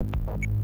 Hi,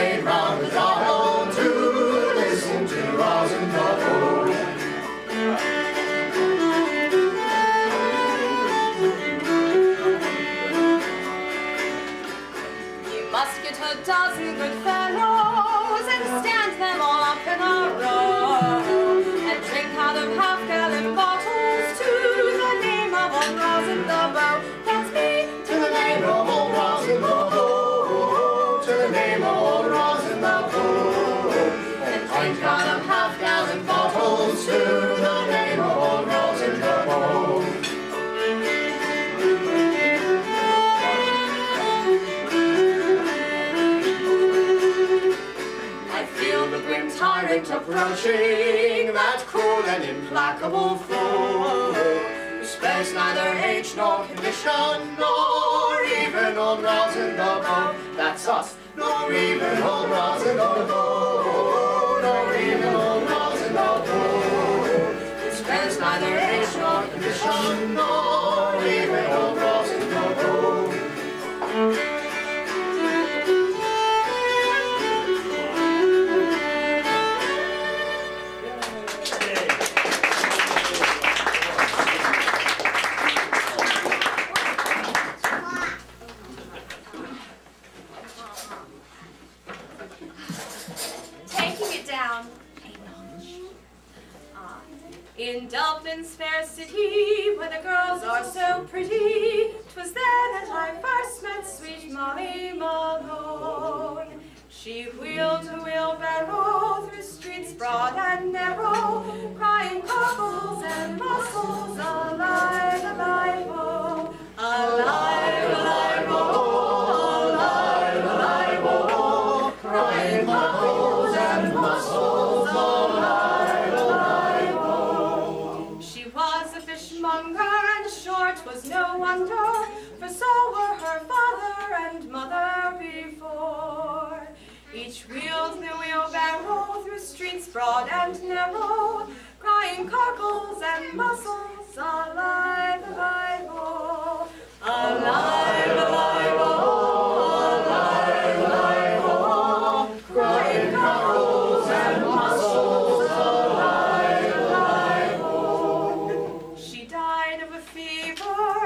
stopped round the dial to listen to the You must get a dozen good fellows and stand them all up in a row Tyrant approaching, that cruel and implacable foe, spares neither age nor condition, nor even old Bow. That's us, nor even old Bow, nor even old Roz and spares neither age nor condition, nor even old Roz and the. She wheeled her wheelbarrow through streets broad and narrow, crying cockles and mussels, alive, broad and narrow, crying cockles and mussels, alive, alive, oh, alive, alive, oh, alive, alive, oh, alive, alive, oh. She died of a fever,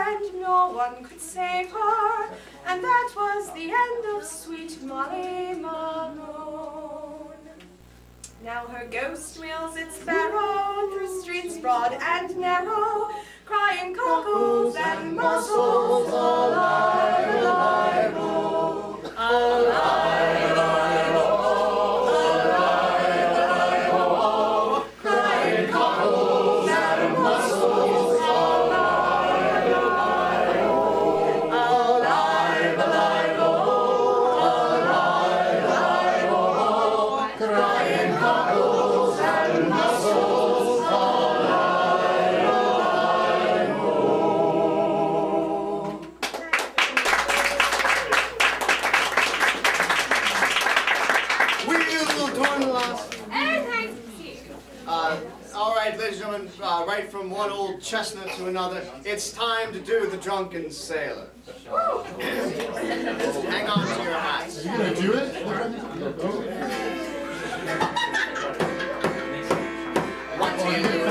and no one could save her, and that was the end of sweet Molly Malone. Now her ghost wheels its barrow through streets broad and narrow, crying cockles and mussels, alive, alive, oh, alive, oh, all right, gentlemen, uh, right from one old chestnut to another, it's time to do the drunken sailor. Hang on to your hats. You gonna do it? What do you do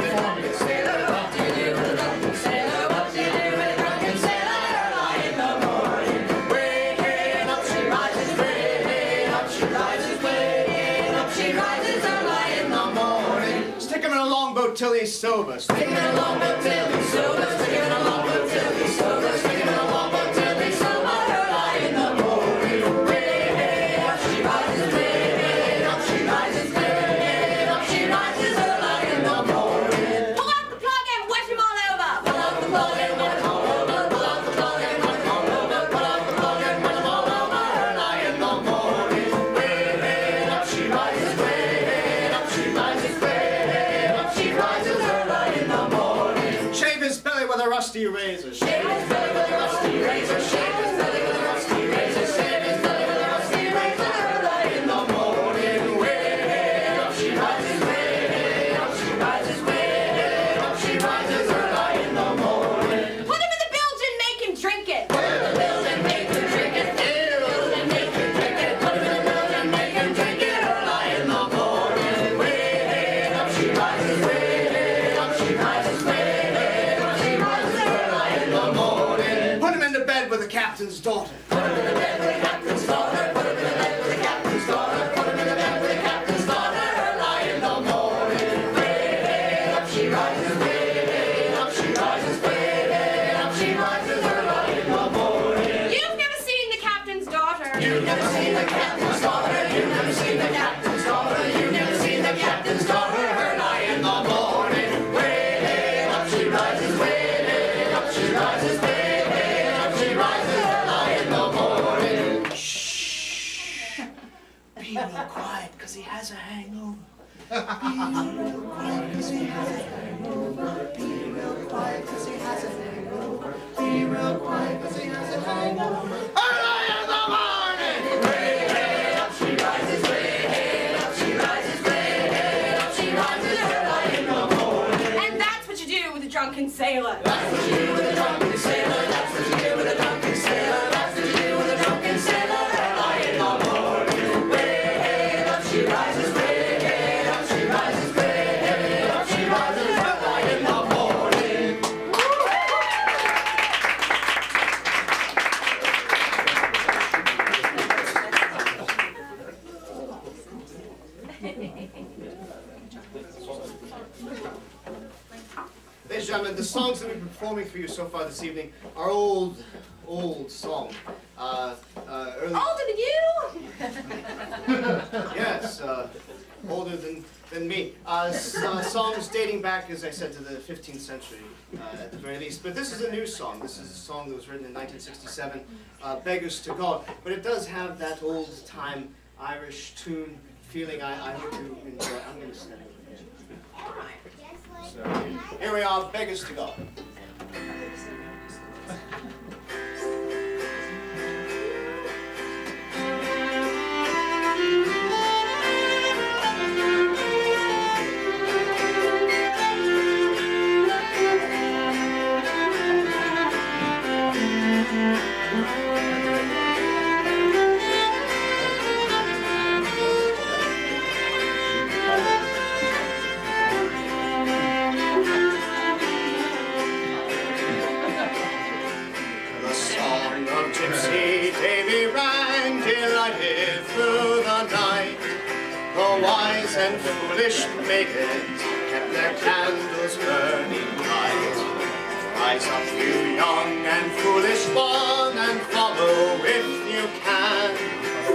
drunken sailor. That's you do with drunken sailor. This evening our old, old song. Uh, uh, early, Older than you? yes, uh, older than, than me. Uh, uh, songs dating back, as I said, to the 15th century uh, at the very least. But this is a new song. This is a song that was written in 1967, uh, Beggars to God. But it does have that old time Irish tune feeling I, I hope you enjoy. I'm going to stand here. So, here we are, Beggars to God. Foolish maidens kept their candles burning bright. Rise up, you young and foolish one, and follow if you can.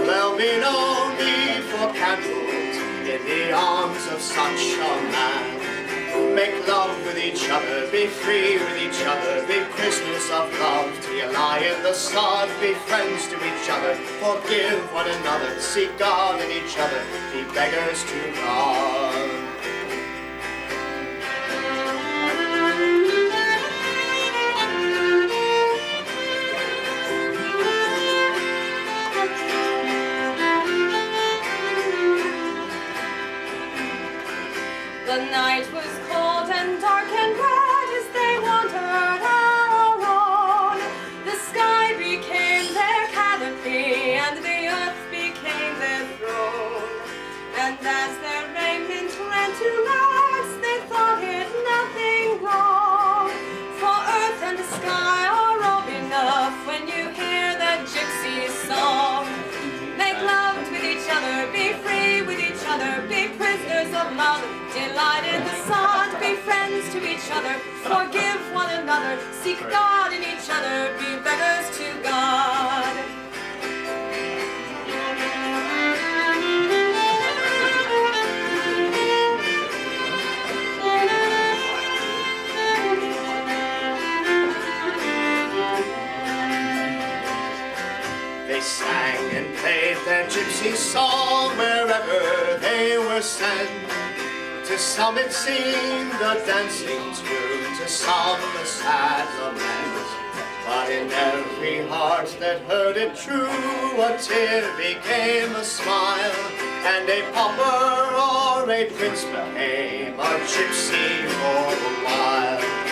There'll be no need for candles in the arms of such a man. Make love with each other, be free with each other, be prisoners of love till you lie in the sod, be friends to each other, forgive one another, seek God in each other, be beggars to God. light in the sun, be friends to each other, forgive one another, seek God in each other, be beggars to God. They sang and played their gypsy song wherever they were sent. To some it seemed a dancing tune, to some a sad lament. But in every heart that heard it true, a tear became a smile, and a pauper or a prince became a gypsy for a while.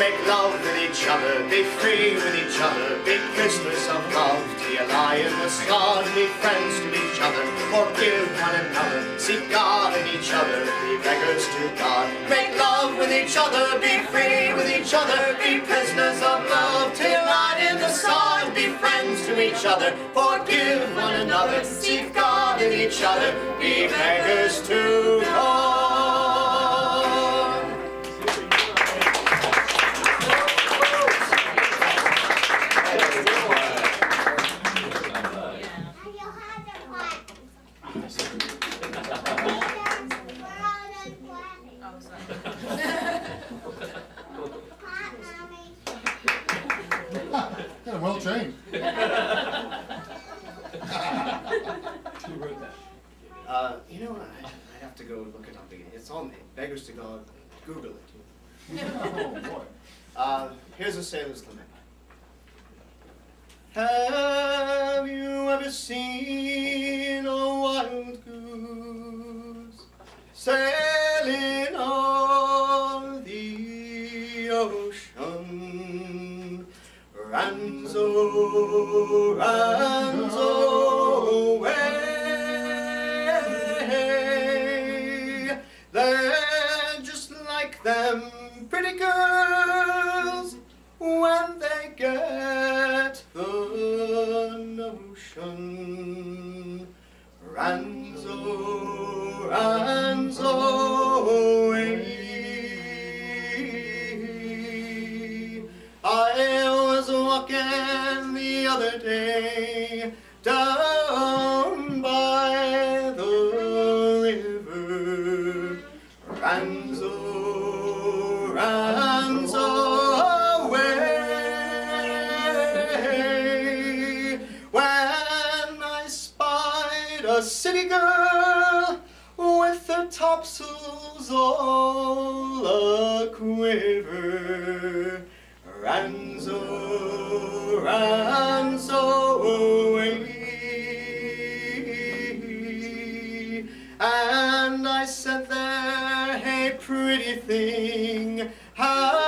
Make love with each other, be free with each other, be prisoners of love till you lie in the sun, be friends to each other, forgive one another, seek God in each other, be beggars to God. Make love with each other, be free with each other, be prisoners of love till you in the sun, be friends to each other, forgive one another, seek God in each other, be beggars to God. Oh boy. Uh, here's a sailor's lament. Have you ever seen a wild goose sailing on the ocean? Ranzo, Ranzo, away. They're just like them pretty girls when they get the notion. Ranzo, Ranzo, away. I was walking the other day down topsails all a quiver. Ranzo, Ranzo away. And I said there, hey pretty thing, how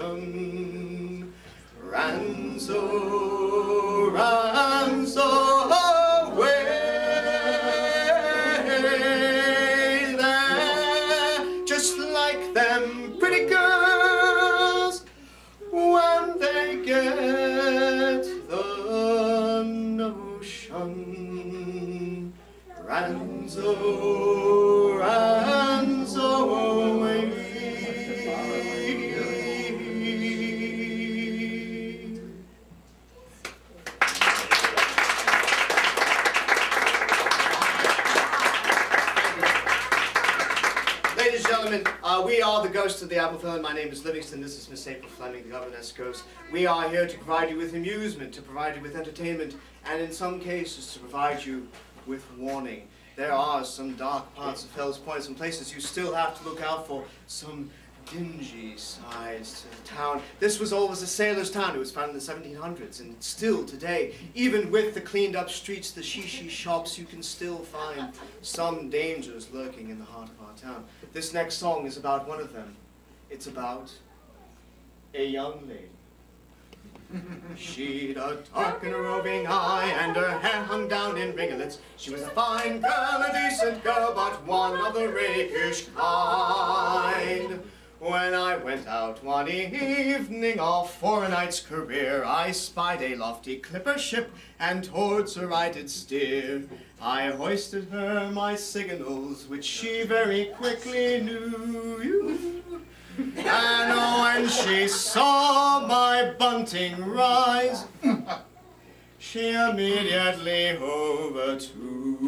ocean? Ranzo, Ghost. We are here to provide you with amusement, to provide you with entertainment, and in some cases to provide you with warning. There are some dark parts of Fell's Point, some places you still have to look out for, some dingy sides to the town. This was always a sailor's town. It was founded in the 1700s, and still today, even with the cleaned up streets, the shishi shops, you can still find some dangers lurking in the heart of our town. This next song is about one of them. It's about a young lady. She'd a a roving eye, and her hair hung down in ringlets. She was a fine girl, a decent girl, but one of the rakish kind. When I went out one evening off for a night's career, I spied a lofty clipper ship, and towards her I did steer. I hoisted her my signals, which she very quickly knew. And when she saw my bunting rise, she immediately to.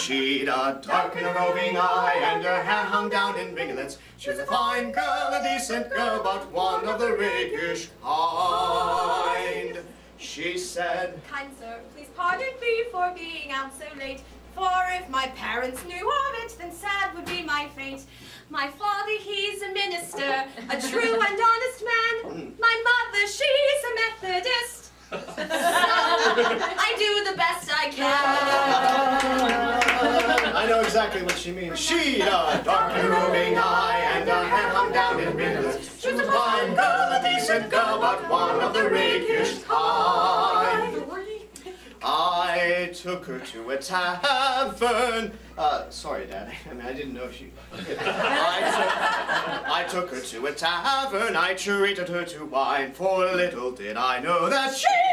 She'd a dark and a roving eye, and her hair hung down in ringlets. She was a fine girl, a decent girl, but one of the rakish kind. She said, Kind sir, please pardon me for being out so late. For if my parents knew of it, then sad would be my fate. My father, he's a minister, a true and honest man. My mother, she's a Methodist. So, I do the best I can. I know exactly what she means. She'd a dark and roving eye, and her hair hung down in ringlets. She was a fine girl, a decent girl, but one of the rakish kind. Took her to a tavern. Uh, sorry, Dad. I mean, I didn't know she. I took, I took her to a tavern. I treated her to wine. For little did I know that she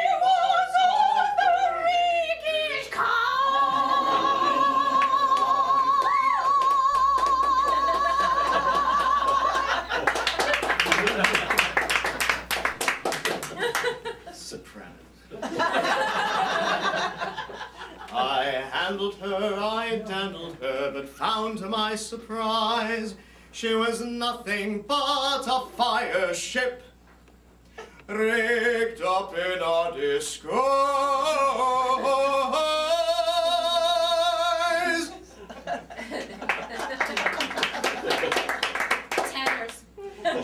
surprise she was nothing but a fire ship rigged up in a disguise. Tanners.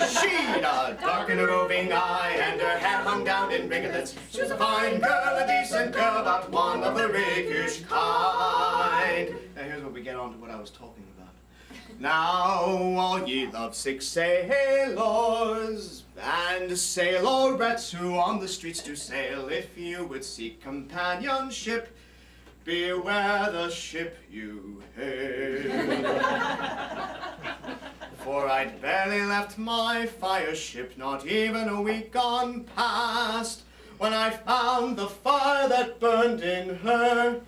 She'd a dark and a roving eye, and her hair hung down in ringlets. She was a fine girl, a decent girl, but one of the rakish kind. Now here's where we get on to what I was talking about. Now, all ye lovesick sailors and sailorettes who on the streets do sail, if you would seek companionship, beware the ship you hail. For I'd barely left my fire ship, not even a week gone past, when I found the fire that burned in her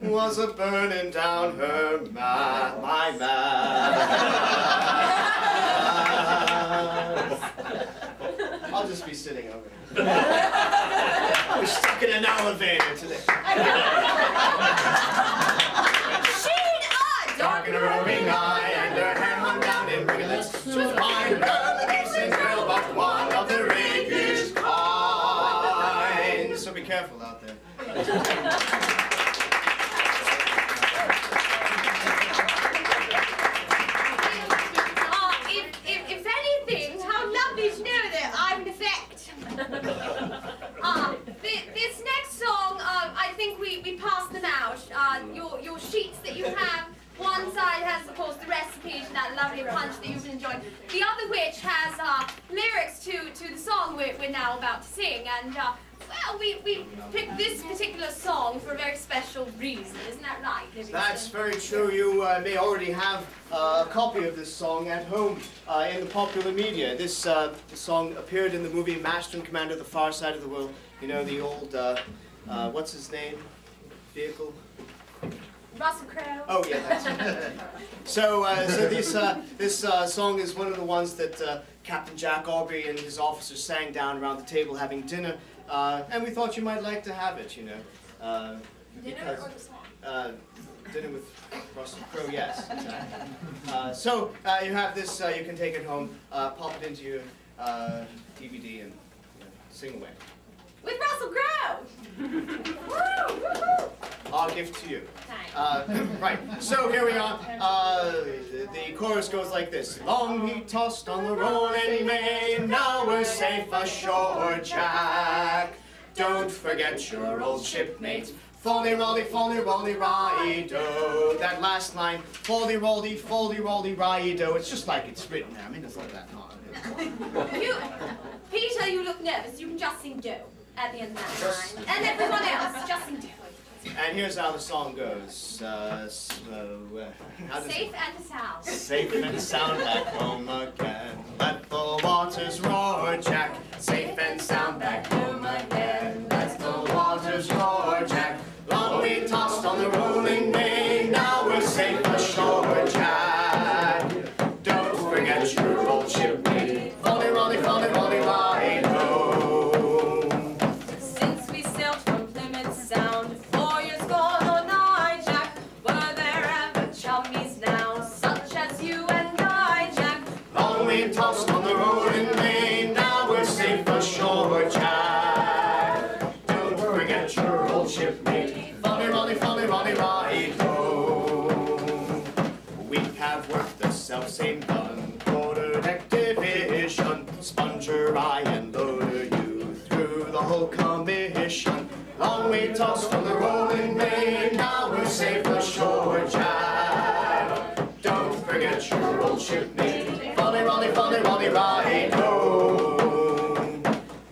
was a burning down her ma- my mast. I'll just be sitting over here. I was stuck in an elevator today. She'd a Dark and a roving eye, and her hair hung down in ringlets. She was a fine girl, a decent girl, but one of the rakish kind. So be careful out there. Uh, if, if, if anything, how lovely to know that I'm in effect. uh, thi- this next song, uh, I think we, we passed them out. Uh, your, your sheets that you have, one side has, of course, the recipe to that lovely punch The other which has uh, lyrics to, to the song we're, we're now about to sing. And, uh, well, we, we picked this particular song for a very special reason. Isn't that right, Livingston? That's very true. You uh, may already have uh, a copy of this song at home uh, in the popular media. This uh, song appeared in the movie Master and Commander: The Far Side of the World. You know the old, what's his name? Vehicle. Russell Crowe. Oh yeah, that's so, uh, so this uh, this uh, song is one of the ones that uh, Captain Jack Aubrey and his officers sang down around the table having dinner, uh, and we thought you might like to have it, you know. Uh, Dinner because- or the song? uh, dinner with Russell Crowe, yes. exactly. Uh, so uh, you have this. Uh, you can take it home, uh, pop it into your uh, DVD, and you know, sing away. With Russell Crowe! Woo! Woo-hoo! I'll give to you. Uh, right, so here we are. Uh, the, the chorus goes like this. Long he tossed on the rolling main, now we're safe ashore, Jack. Don't forget your old shipmate, Foldy rolly, foldy rolly, ride-o. That last line, foldy rolly, foldy rolly, ride-o. It's just like it's written there. I mean, it's not that hard. You, Peter, you look nervous. You can just sing do at the end of that line. And everyone else, just. And here's how the song goes. Uh, so, uh, how does Safe and sound. Safe and sound back home again. Let the waters roar, Jack. Safe and sound back home again. We tossed on the rolling main, now we're safe ashore, Jack. Don't forget your old shipmate, folly, rolly, folly, rolly, ride home. We have worked the self-same gun, quarter deck division, sponger I and loader you through the whole commission. Long we tossed on the rolling your old shipmate, folly, rolly, folly, rolly, ride home.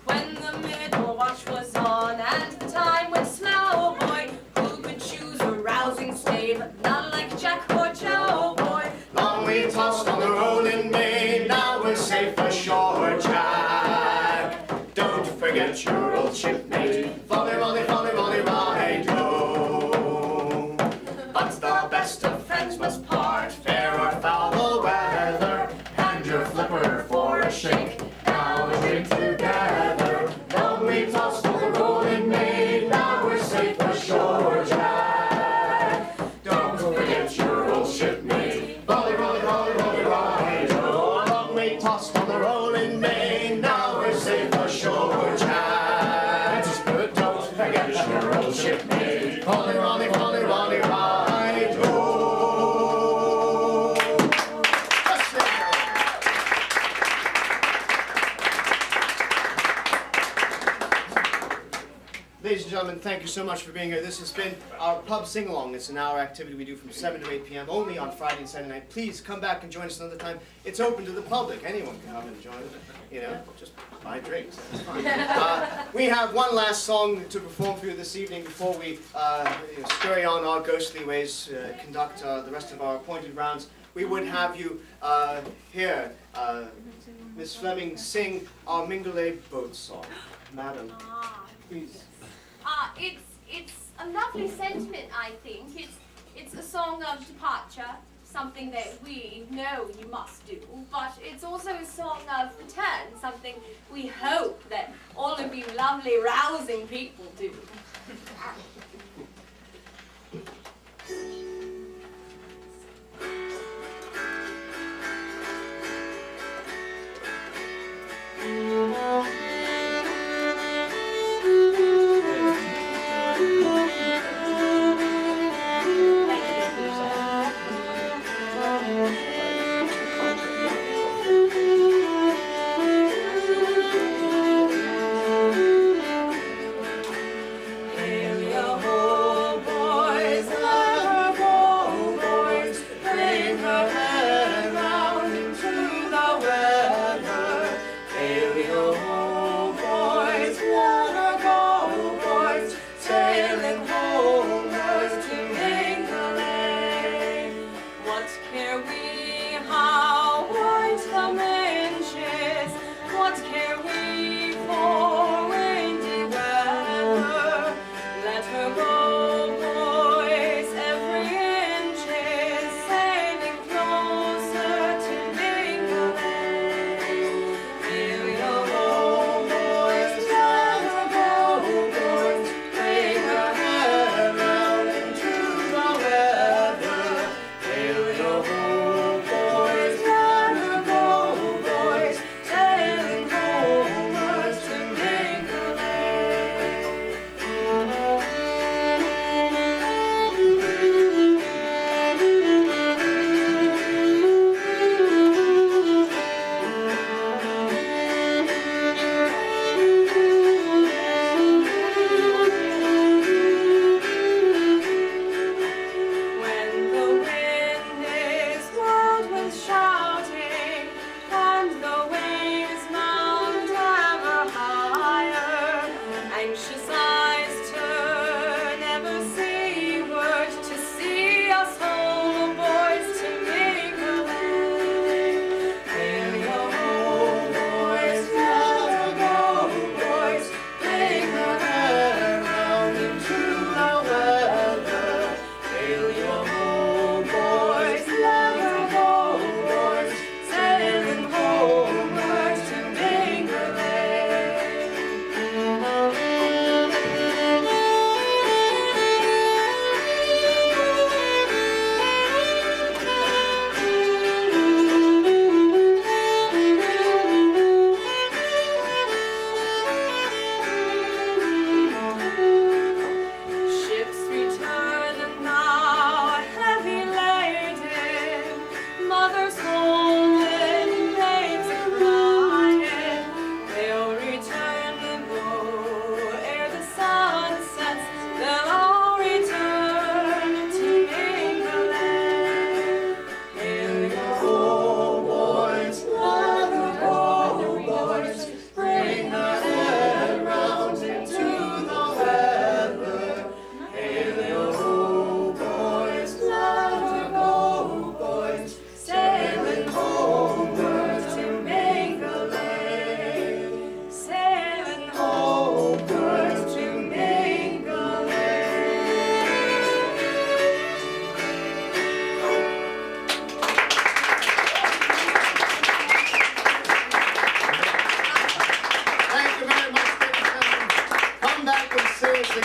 When the middle watch was on and the time went slow, boy, who could choose a rousing stave? None like Jack or Joe, boy. Long we tossed on the rolling main, now we're safe ashore, Jack. Don't forget your old shipmate, folly, rolly, folly, rolly, you so much for being here. This has been our pub sing-along. It's an hour activity we do from 7 to 8 p.m. only on Friday and Saturday night. Please come back and join us another time. It's open to the public. Anyone can come and join us. You know, just buy drinks. Uh, we have one last song to perform for you this evening before we uh, you know, scurry on our ghostly ways, uh, conduct uh, the rest of our appointed rounds. We would have you uh, hear uh, Miss Fleming sing our Mingulay boat song. Madam, Ah, please. Uh, it's, it's a lovely sentiment, I think. It's, it's a song of departure, something that we know you must do, but it's also a song of return, something we hope that all of you lovely, rousing people do.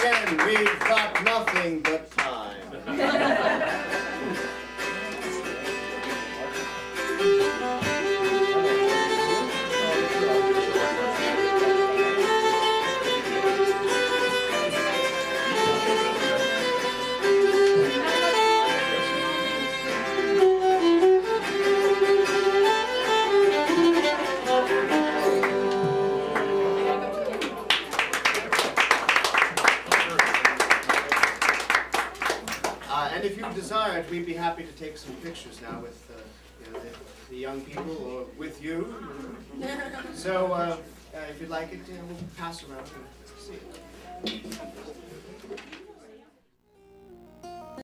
when we've got nothing but time. So uh, uh, if you'd like it, uh, we'll pass around and see it.